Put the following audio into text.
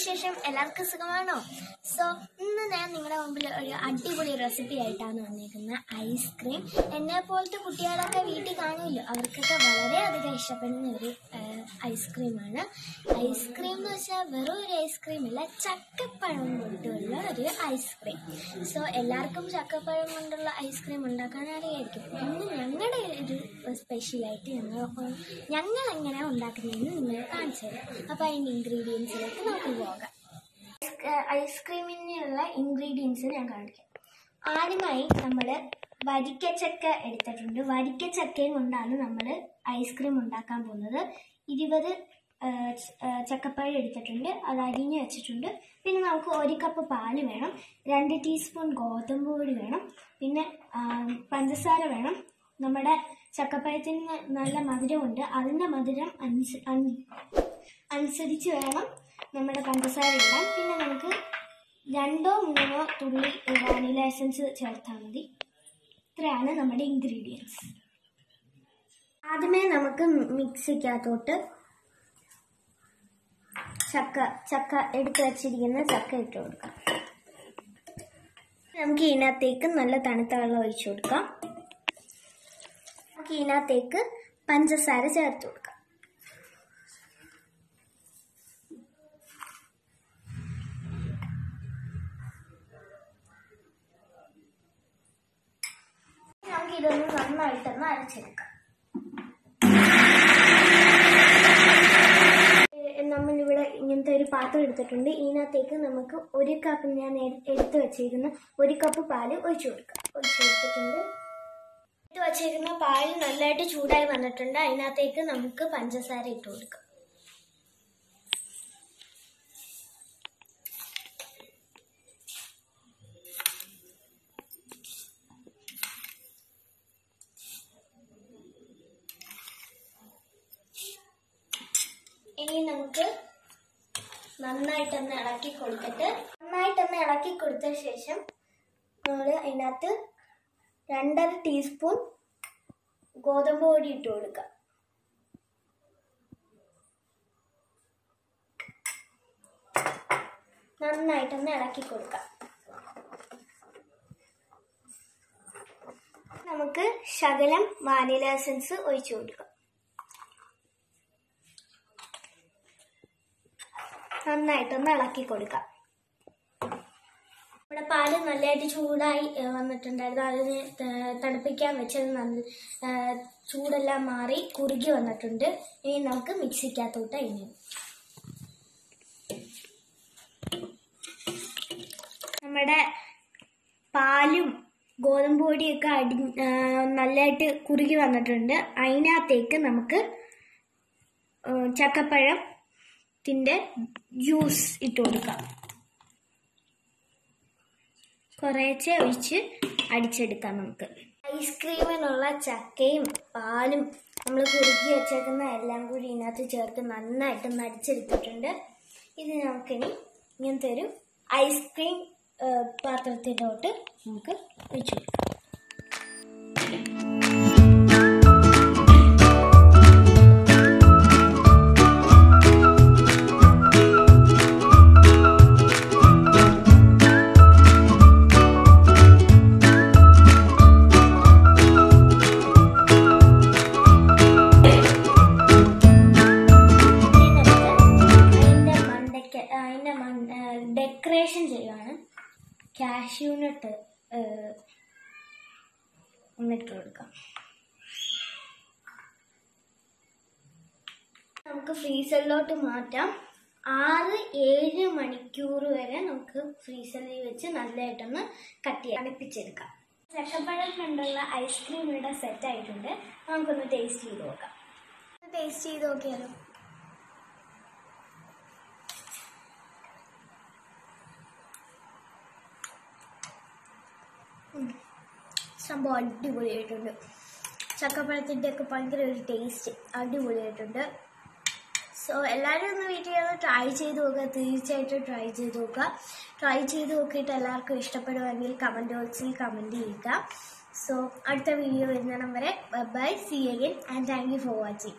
വിശേഷം എല്ലാവർക്കും സുഖമാണോ? സോ ഞാൻ നിങ്ങളുടെ മുമ്പിൽ ഒരു അടിപൊളി റെസിപ്പി ആയിട്ടാണ് വന്നിരിക്കുന്നത്. ഐസ്ക്രീം എന്നെ പോലത്തെ കുട്ടികളൊക്കെ വീട്ടിൽ കാണുമല്ലോ. അവർക്കൊക്കെ വളരെയധികം ഇഷ്ടപ്പെടുന്ന ഒരു ഐസ്ക്രീമാണ് ഐസ്ക്രീം എന്ന് വെച്ചാൽ വെറും ഒരു ഐസ്ക്രീം അല്ല ചക്കപ്പഴം കൊണ്ടുള്ള ഒരു ഐസ്ക്രീം സോ എല്ലാവർക്കും ചക്കപ്പഴം കൊണ്ടുള്ള ഐസ്ക്രീം ഉണ്ടാക്കാൻ അറിയായിരിക്കും. ഇന്ന് ഞങ്ങളുടെ ഒരു സ്പെഷ്യലായിട്ട് ഞങ്ങൾ ഞങ്ങൾ എങ്ങനെയാണ് ഉണ്ടാക്കുന്നതെന്ന് നിങ്ങൾ കാണിച്ചു തരാം അപ്പോൾ അതിന്റെ ഇൻഗ്രീഡിയൻസിലേക്ക് നമുക്ക് പോകാം. ഐസ്ക്രീമിനുള്ള ഇൻഗ്രീഡിയൻസ് ഞാൻ കാണിക്കാം. ആദ്യമായി നമ്മൾ വരിക്കച്ചക്ക എടുത്തിട്ടുണ്ട്. വരിക്കച്ചക്കയും കൊണ്ടാണ് നമ്മൾ ഐസ്ക്രീം ഉണ്ടാക്കാൻ പോകുന്നത്. ഇരുപത് ചക്കപ്പഴം എടുത്തിട്ടുണ്ട്. അത് അരിഞ്ഞ് വെച്ചിട്ടുണ്ട്. പിന്നെ നമുക്ക് ഒരു കപ്പ് പാൽ വേണം. രണ്ട് ടീസ്പൂൺ ഗോതമ്പ് പൊടി വേണം. പിന്നെ പഞ്ചസാര വേണം. നമ്മുടെ ചക്കപ്പഴത്തിന് നല്ല മധുരമുണ്ട്. അതിന്റെ മധുരം അനുസരിച്ച് വേണം നമ്മുടെ പഞ്ചസാര ഇടാൻ. പിന്നെ രണ്ടോ മൂന്നോ തുള്ളി വാനില എസൻസ് ചേർത്താൽ മതി. ഇത്രയാണ് നമ്മുടെ ഇൻഗ്രീഡിയൻസ് ആദ്യമേ നമുക്ക് മിക്സിക്കകത്തോട്ട് ചക്ക ചക്ക എടുത്ത് വച്ചിരിക്കുന്ന ചക്ക ഇട്ട് കൊടുക്കാം. നമുക്ക് ഇതിനകത്തേക്ക് നല്ല തണുത്ത വെള്ളം ഒഴിച്ചു കൊടുക്കാം. നമുക്ക് ഇതിനകത്തേക്ക് പഞ്ചസാര ചേർത്ത് കൊടുക്കാം നമുക്ക് ഇതൊന്ന് നന്നായിട്ടൊന്ന് അരച്ചെടുക്കാം. നമ്മളിവിടെ ഇങ്ങനത്തെ ഒരു പാത്രം എടുത്തിട്ടുണ്ട്. ഇതിനകത്തേക്ക് നമുക്ക് ഒരു കപ്പ് ഞാൻ എടുത്തു വെച്ചിരിക്കുന്ന ഒരു കപ്പ് പാൽ ഒഴിച്ചു കൊടുക്കാം. ഒഴിച്ചു കൊടുത്തിട്ടുണ്ട്. എടുത്ത് വച്ചിരിക്കുന്ന പാൽ നല്ലതായിട്ട് ചൂടായി വന്നിട്ടുണ്ട്. അതിനകത്തേക്ക് നമുക്ക് പഞ്ചസാര ഇട്ട് കൊടുക്കാം. ഇനി നമുക്ക് നന്നായിട്ടൊന്ന് ഇളക്കി കൊടുത്തിട്ട് നന്നായിട്ടൊന്ന് ഇളക്കി കൊടുത്ത ശേഷം നമ്മൾ അതിനകത്ത് രണ്ടര ടീസ്പൂൺ ഗോതമ്പ് പൊടി ഇട്ട് കൊടുക്കുക. നന്നായിട്ടൊന്ന് ഇളക്കി കൊടുക്കാം നമുക്ക് ശകലം വാനില എസൻസ് ഒഴിച്ചു കൊടുക്കാം. നന്നായിട്ടൊന്ന് ഇളക്കി കൊടുക്കാം. ഇവിടെ പാൽ നല്ലതായിട്ട് ചൂടായി വന്നിട്ടുണ്ടായിരുന്നു. അതിന് തണുപ്പിക്കാൻ വെച്ചത് നല്ല ചൂടെല്ലാം മാറി കുറുകി വന്നിട്ടുണ്ട്. ഇനി നമുക്ക് മിക്സിക്കകത്തോട്ട് അരിഞ്ഞു നമ്മുടെ പാലും ഗോതമ്പ് പൊടിയൊക്കെ അടി നല്ലതായിട്ട് കുറുകി വന്നിട്ടുണ്ട്. അതിനകത്തേക്ക് നമുക്ക് ഏ, ചക്കപ്പഴത്തിന്റെ ജ്യൂസ് ഇട്ട് കൊടുക്കാം. കുറേച്ചെ ഒഴിച്ച് അടിച്ചെടുക്കാം നമുക്ക്. ഐസ്ക്രീമിനുള്ള ചക്കയും പാലും നമ്മൾ കുറുക്കി വെച്ചേക്കുന്ന എല്ലാം കൂടി ഇതിനകത്ത് ചേർത്ത് നന്നായിട്ട് നടിച്ചെടുത്തിട്ടുണ്ട് ഇത് നമുക്കിനി ഇങ്ങനത്തെ ഒരു ഐസ്ക്രീം പാത്രത്തിലോട്ട് നമുക്ക് ഒഴിച്ചു കൊടുക്കാം. കാഷ്യൂനട്ട് ഒന്നിട്ട് കൊടുക്കാം. നമുക്ക് ഫ്രീസറിലോട്ട് മാറ്റാം. ആറ് ഏഴ് മണിക്കൂർ വരെ നമുക്ക് ഫ്രീസറിൽ വെച്ച് നല്ലതായിട്ടൊന്ന് കട്ടി അണിപ്പിച്ചെടുക്കാം ചക്കപ്പഴം കൊണ്ടുള്ള ഐസ്ക്രീം ഇവിടെ സെറ്റ് ആയിട്ടുണ്ട്. നമുക്കൊന്ന് ടേസ്റ്റ് ചെയ്ത് നോക്കാം. ടേസ്റ്റ് ചെയ്ത് നോക്കിയാലോ? സംഭവം അടിപൊളിയായിട്ടുണ്ട്. ചക്കപ്പഴത്തിന്റെ ഒക്കെ ഭയങ്കര ഒരു ടേസ്റ്റ് അടിപൊളിയായിട്ടുണ്ട്. സോ എല്ലാവരും ഒന്ന് വീട്ടിൽ ഒന്ന് ട്രൈ ചെയ്ത് നോക്കുക തീർച്ചയായിട്ടും ട്രൈ ചെയ്ത് നോക്കുക. ട്രൈ ചെയ്ത് നോക്കിയിട്ട് എല്ലാവർക്കും ഇഷ്ടപ്പെടുമെങ്കിൽ കമന്റ് ബോക്സിൽ കമന്റ് ചെയ്യുക. സോ അടുത്ത വീഡിയോ വരുന്നിടം വരെ bye see again and thank you for watching